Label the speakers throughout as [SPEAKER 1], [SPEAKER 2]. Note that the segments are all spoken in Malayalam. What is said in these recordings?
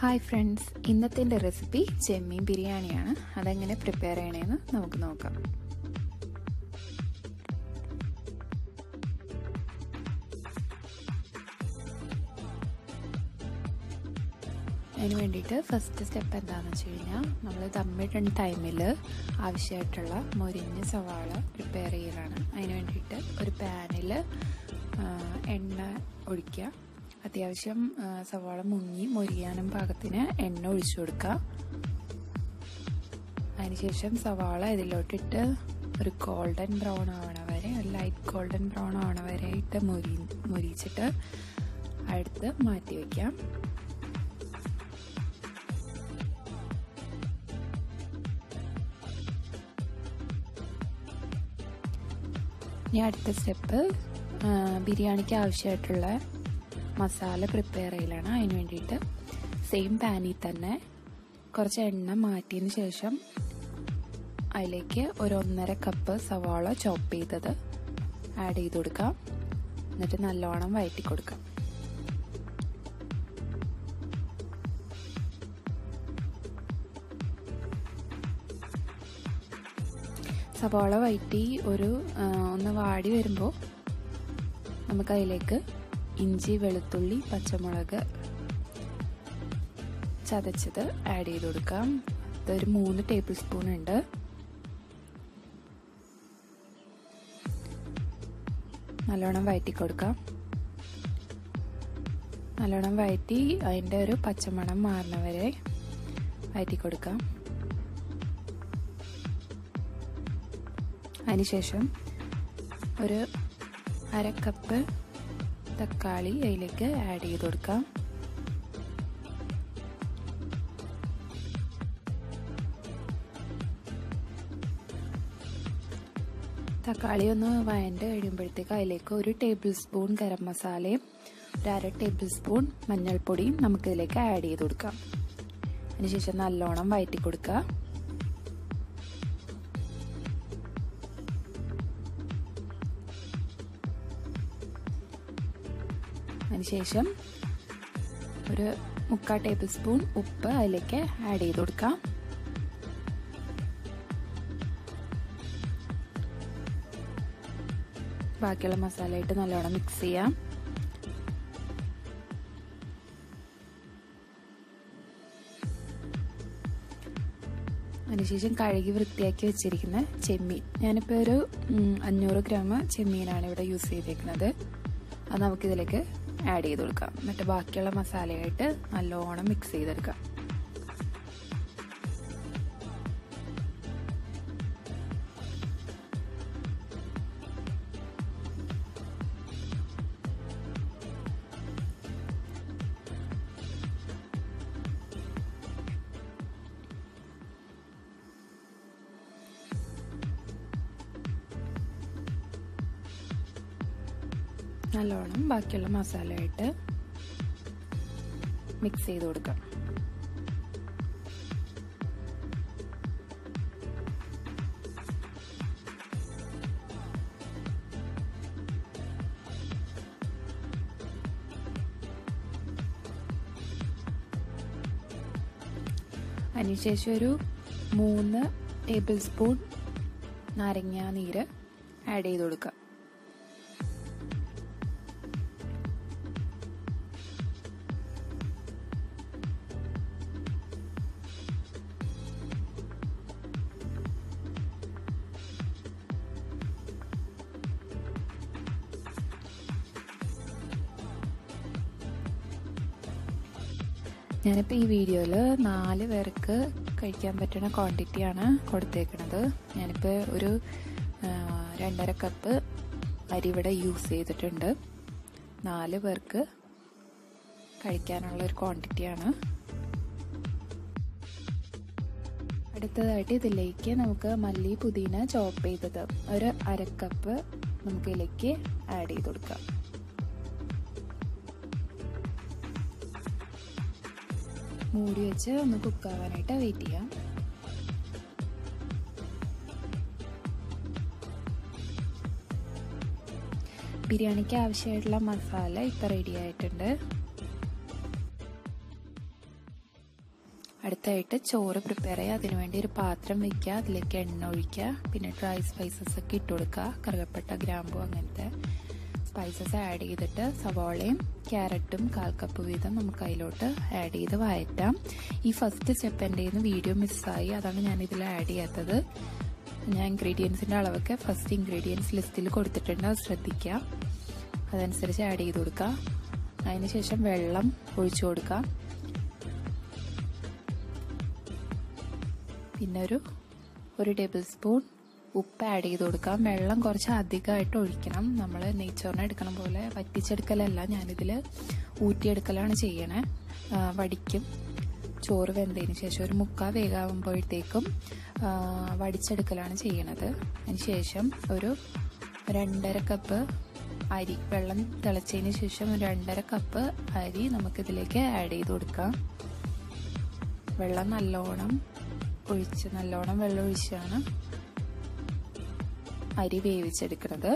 [SPEAKER 1] ഹായ് ഫ്രണ്ട്സ് ഇന്നത്തെ റെസിപ്പി ചെമ്മീൻ ബിരിയാണിയാണ്. അതെങ്ങനെ പ്രിപ്പയർ ചെയ്യണമെന്ന് നമുക്ക് നോക്കാം. അതിന് വേണ്ടിയിട്ട് ഫസ്റ്റ് സ്റ്റെപ്പ് എന്താണെന്ന് വെച്ച് കഴിഞ്ഞാൽ നമ്മൾ ദമ്മിടുന്ന ടൈമിൽ ആവശ്യമായിട്ടുള്ള മൊരിഞ്ഞ സവാള പ്രിപ്പയർ ചെയ്യലാണ്. അതിന് വേണ്ടിയിട്ട് ഒരു പാനിൽ എണ്ണ ഒഴിക്കുക. അത്യാവശ്യം സവാള മുങ്ങി മൊരിയാനും പാകത്തിന് എണ്ണ ഒഴിച്ചു കൊടുക്കുക അതിനുശേഷം സവാള ഇതിലോട്ടിട്ട് ഒരു ഗോൾഡൻ ബ്രൗൺ ആവണ വരെ ഒരു ലൈറ്റ് ഗോൾഡൻ ബ്രൗൺ ആവണ വരെ ഇട്ട് മൊരി മൊരിച്ചിട്ട് അടുത്ത് മാറ്റി വയ്ക്കാം ഇനി അടുത്ത സ്റ്റെപ്പ് ബിരിയാണിക്ക് ആവശ്യമായിട്ടുള്ള മസാല പ്രിപ്പയർ ചെയ്യലാണ്. അതിന് വേണ്ടിയിട്ട് സെയിം പാനിൽ തന്നെ കുറച്ച് എണ്ണ മാറ്റിയതിന് ശേഷം അതിലേക്ക് ഒരു ഒന്നര കപ്പ് സവാള ചോപ്പ് ചെയ്തത് ആഡ് ചെയ്ത് കൊടുക്കാം എന്നിട്ട് നല്ലോണം വഴറ്റി കൊടുക്കാം സവാള വഴറ്റി ഒരു ഒന്ന് വാടി വരുമ്പോൾ നമുക്ക് അതിലേക്ക് ഇഞ്ചി വെളുത്തുള്ളി പച്ചമുളക് ചതച്ചത് ആഡ് ചെയ്ത് കൊടുക്കാം. ഇതൊരു മൂന്ന് ടേബിൾ സ്പൂൺ ഉണ്ട്. നല്ലോണം വഴറ്റി കൊടുക്കാം. നല്ലോണം വഴറ്റി അതിന്റെ ഒരു പച്ചമണം മാറുന്ന വരെ വഴറ്റി കൊടുക്കാം. അതിനുശേഷം ഒരു അര കപ്പ് തക്കാളി അതിലേക്ക് ആഡ് ചെയ്ത് കൊടുക്കാം. തക്കാളി ഒന്ന് വഴണ്ട് കഴിയുമ്പോഴത്തേക്ക് അതിലേക്ക് ഒരു ടേബിൾ സ്പൂൺ ഗരം മസാലയും ഒരു അര ടേബിൾ സ്പൂൺ മഞ്ഞൾപ്പൊടിയും നമുക്കിതിലേക്ക് ആഡ് ചെയ്ത് കൊടുക്കാം. അതിനുശേഷം നല്ലോണം വഴറ്റി കൊടുക്കുക. അതിനുശേഷം ഒരു മുക്കാൽ ടേബിൾ സ്പൂൺ ഉപ്പ് അതിലേക്ക് ആഡ് ചെയ്ത് കൊടുക്കാം. ബാക്കിയുള്ള മസാല ഇട്ട് നല്ലോണം മിക്സ് ചെയ്യാം. അതിനുശേഷം കഴുകി വൃത്തിയാക്കി വെച്ചിരിക്കുന്ന ചെമ്മീൻ. ഞാനിപ്പോൾ ഒരു അഞ്ഞൂറ് ഗ്രാം ചെമ്മീനാണ് ഇവിടെ യൂസ് ചെയ്തേക്കുന്നത്. അത് നമുക്കിതിലേക്ക് ആഡ് ചെയ്ത് കൊടുക്കുക. എന്നിട്ട് ബാക്കിയുള്ള മസാലയായിട്ട് നല്ലോണം മിക്സ് ചെയ്തെടുക്കാം നല്ലോണം ബാക്കിയുള്ള മസാലയായിട്ട് മിക്സ് ചെയ്ത് കൊടുക്കാം. അതിനുശേഷം ഒരു മൂന്ന് ടേബിൾ സ്പൂൺ നാരങ്ങ നീര് ആഡ് ചെയ്ത് കൊടുക്കാം. ഞാനിപ്പോൾ ഈ വീഡിയോയിൽ നാല് പേർക്ക് കഴിക്കാൻ പറ്റുന്ന ക്വാണ്ടിറ്റിയാണ് കൊടുത്തേക്കുന്നത് ഞാനിപ്പോൾ ഒരു രണ്ടര കപ്പ് അരി ഇവിടെ യൂസ് ചെയ്തിട്ടുണ്ട്. നാല് പേർക്ക് കഴിക്കാനുള്ള ഒരു ക്വാണ്ടിറ്റിയാണ് അടുത്തതായിട്ട് ഇതിലേക്ക് നമുക്ക് മല്ലി പുതിന ചോപ്പ് ചെയ്തത്. ഒരു അരക്കപ്പ് നമുക്ക് ഇതിലേക്ക് ആഡ് ചെയ്ത് കൊടുക്കാം. മൂടി വെച്ച് ഒന്ന് കുക്കാവാനായിട്ട് വെയിറ്റ് ചെയ്യാം. ബിരിയാണിക്ക് ആവശ്യമായിട്ടുള്ള മസാല ഇപ്പം റെഡി ആയിട്ടുണ്ട്. അടുത്തായിട്ട് ചോറ് പ്രിപ്പയർ ചെയ്യുക. അതിനുവേണ്ടി ഒരു പാത്രം വെക്കുക. അതിലേക്ക് എണ്ണ ഒഴിക്കുക. പിന്നെ ഡ്രൈ സ്പൈസസ് ഒക്കെ ഇട്ട് കൊടുക്കുക. കറുകപ്പട്ട ഗ്രാമ്പു അങ്ങനത്തെ സ്പൈസസ് ആഡ് ചെയ്തിട്ട് സവാളയും ക്യാരറ്റും കാൽ കപ്പ് വീതം നമുക്ക് അതിലോട്ട് ആഡ് ചെയ്ത് വഴറ്റാം. ഈ ഫസ്റ്റ് സ്റ്റെപ്പ് എന്റെ വീഡിയോ മിസ്സായി അതാണ് ഞാൻ ഇതിൽ ആഡ് ചെയ്യാത്തത്. ഞാൻ ഇൻഗ്രീഡിയൻസിന്റെ അളവൊക്കെ ഫസ്റ്റ് ഇൻഗ്രീഡിയൻസ് ലിസ്റ്റിൽ കൊടുത്തിട്ടുണ്ട്. അത് അതനുസരിച്ച് ആഡ് ചെയ്ത് കൊടുക്കുക. അതിനുശേഷം വെള്ളം ഒഴിച്ചു കൊടുക്കുക. പിന്നെ ഒരു ഒരു ടേബിൾ സ്പൂൺ ഉപ്പ് ആഡ് ചെയ്ത് കൊടുക്കാം. വെള്ളം കുറച്ച് അധികമായിട്ട് ഒഴിക്കണം. നമ്മൾ നെയ്ച്ചോറിനെ എടുക്കണ പോലെ വറ്റിച്ചെടുക്കലല്ല. ഞാനിതിൽ ഊറ്റിയെടുക്കലാണ് ചെയ്യണേ. വടിക്കും. ചോറ് വെന്തതിന് ശേഷം ഒരു മുക്കാൽ വേഗാകുമ്പോഴത്തേക്കും വടിച്ചെടുക്കലാണ് ചെയ്യണത്. അതിന് ശേഷം ഒരു രണ്ടര കപ്പ് അരി വെള്ളം തിളച്ചതിന് ശേഷം രണ്ടര കപ്പ് അരി നമുക്കിതിലേക്ക് ആഡ് ചെയ്ത് കൊടുക്കാം. വെള്ളം നല്ലോണം ഒഴിച്ച് നല്ലോണം വെള്ളം ഒഴിച്ചാണ് അരി വേവിച്ചെടുക്കുന്നത്.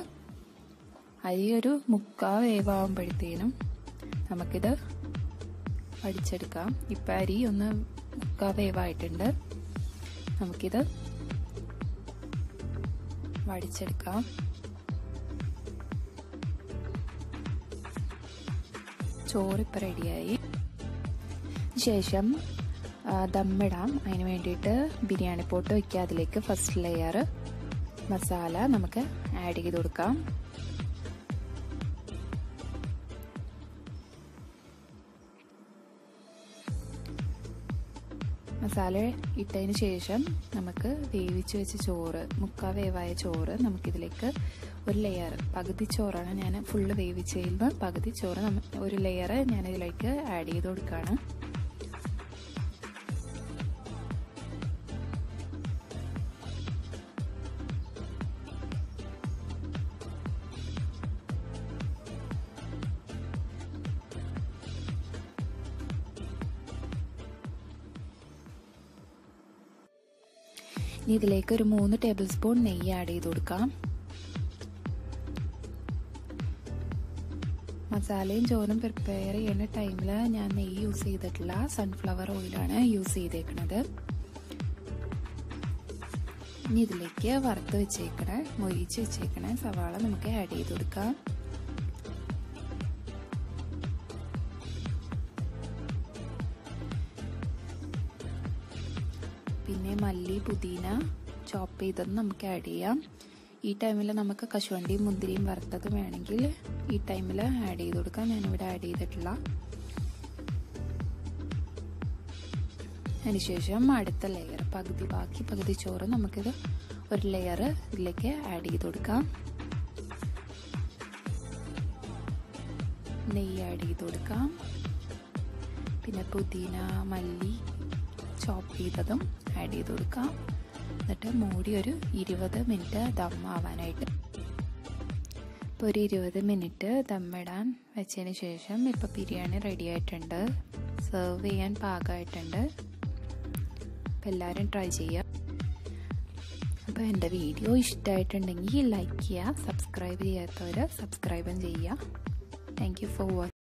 [SPEAKER 1] അരി ഒരു മുക്കാ വേവാകുമ്പോഴത്തേനും നമുക്കിത് വടിച്ചെടുക്കാം. ഇപ്പം അരി ഒന്ന് മുക്കാ വേവായിട്ടുണ്ട്. നമുക്കിത് വടിച്ചെടുക്കാം. ചോറ് ഇപ്പം റെഡിയായി. ശേഷം ദമ്മിടാം അതിന് വേണ്ടിയിട്ട് ബിരിയാണി പോട്ട് വയ്ക്കുക. അതിലേക്ക് ഫസ്റ്റ് ലെയർ മസാല നമുക്ക് ആഡ് ചെയ്ത് കൊടുക്കാം. മസാല ഇട്ടതിന് ശേഷം നമുക്ക് വേവിച്ച് വെച്ച ചോറ് മുക്കാ വേവായ ചോറ് നമുക്കിതിലേക്ക് ഒരു ലെയർ പകുതി ചോറാണ് ഞാൻ ഫുള്ള് വേവിച്ച് കഴിയുമ്പോൾ പകുതി ചോറ് ഒരു ലെയർ ഞാനിതിലേക്ക് ആഡ് ചെയ്ത് കൊടുക്കുകയാണ്. ഇനി ഇതിലേക്ക് ഒരു മൂന്ന് ടേബിൾ സ്പൂൺ നെയ്യ് ആഡ് ചെയ്ത് കൊടുക്കാം. മസാലയും ചോറും പ്രിപ്പയർ ചെയ്യുന്ന ടൈമിൽ ഞാൻ നെയ്യ് യൂസ് ചെയ്തിട്ടുള്ള സൺഫ്ലവർ ഓയിലാണ് യൂസ് ചെയ്തേക്കുന്നത് ഇനി ഇതിലേക്ക് വറുത്ത് വെച്ചേക്കണേ മൊരിച്ച് വെച്ചേക്കണേ സവാള നമുക്ക് ആഡ് ചെയ്ത് കൊടുക്കാം. മല്ലി പുതിന ചോപ്പ് ചെയ്തത് നമുക്ക് ആഡ് ചെയ്യാം. ഈ ടൈമിൽ നമുക്ക് കശുവണ്ടിയും മുന്തിരിയും വറുത്തത് വേണമെങ്കിൽ ഈ ടൈമിൽ ആഡ് ചെയ്ത് കൊടുക്കാം. ഞാനിവിടെ ആഡ് ചെയ്തിട്ടില്ല. അതിനുശേഷം അടുത്ത ലെയർ പകുതി ബാക്കി പകുതി ചോറ് നമുക്കിത് ഒരു ലെയർ ഇതിലേക്ക് ആഡ് ചെയ്ത് കൊടുക്കാം. നെയ്യ് ആഡ് ചെയ്ത് കൊടുക്കാം. പിന്നെ പുതിന മല്ലി ചോപ്പ് ചെയ്തതും ആഡ് ചെയ്ത് കൊടുക്കാം. എന്നിട്ട് മൂടി ഒരു ഇരുപത് മിനിറ്റ് ദം ആവാനായിട്ട്. ഇപ്പോൾ ഒരു ഇരുപത് മിനിറ്റ് ദമ്മിടാൻ വെച്ചതിന് ശേഷം ഇപ്പോൾ ബിരിയാണി റെഡി ആയിട്ടുണ്ട്. സെർവ് ചെയ്യാൻ പാകമായിട്ടുണ്ട്. അപ്പോൾ എല്ലാവരും ട്രൈ ചെയ്യാം. അപ്പോൾ എന്റെ വീഡിയോ ഇഷ്ടമായിട്ടുണ്ടെങ്കിൽ ലൈക്ക് ചെയ്യുക സബ്സ്ക്രൈബ് ചെയ്യാത്തവർ സബ്സ്ക്രൈബും ചെയ്യുക. Thank you for watching